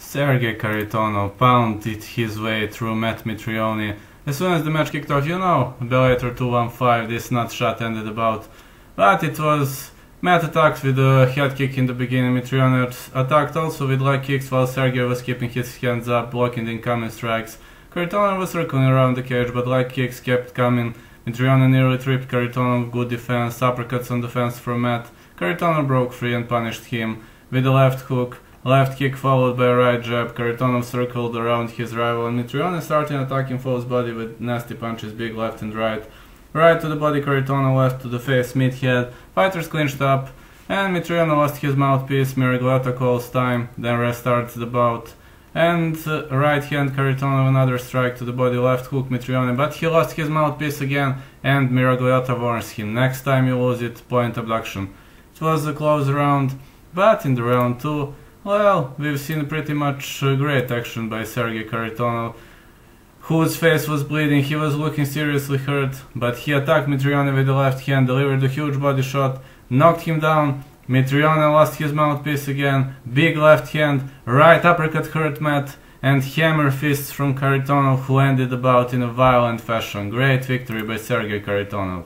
Sergei Kharitonov pounded his way through Matt Mitrione. As soon as the match kicked off, you know, Bellator 215, this nut shot ended about. But it was Matt attacked with a head kick in the beginning, Mitrione attacked also with leg kicks while Sergei was keeping his hands up, blocking the incoming strikes. Kharitonov was circling around the cage, but leg kicks kept coming. Mitrione nearly tripped Kharitonov, good defense, uppercuts on defense from Matt. Kharitonov broke free and punished him with a left hook. Left kick followed by a right jab. Kharitonov circled around his rival and Mitrione started attacking Foe's body with nasty punches, big left and right. Right to the body, Kharitonov left to the face, mid head. Fighters clinched up and Mitrione lost his mouthpiece. Miragliotta calls time, then restarts the bout. And uh, right hand Kharitonov another strike to the body, left hook Mitrione, but he lost his mouthpiece again and Miragliotta warns him. Next time you lose it, point abduction. It was a close round, but in the round 2 well, we've seen pretty much uh, great action by Sergei Kharitonov, whose face was bleeding, he was looking seriously hurt, but he attacked Mitrione with the left hand, delivered a huge body shot, knocked him down, Mitrione lost his mouthpiece again, big left hand, right uppercut hurt Matt, and hammer fists from Kharitonov who ended the bout in a violent fashion. Great victory by Sergei Kharitonov.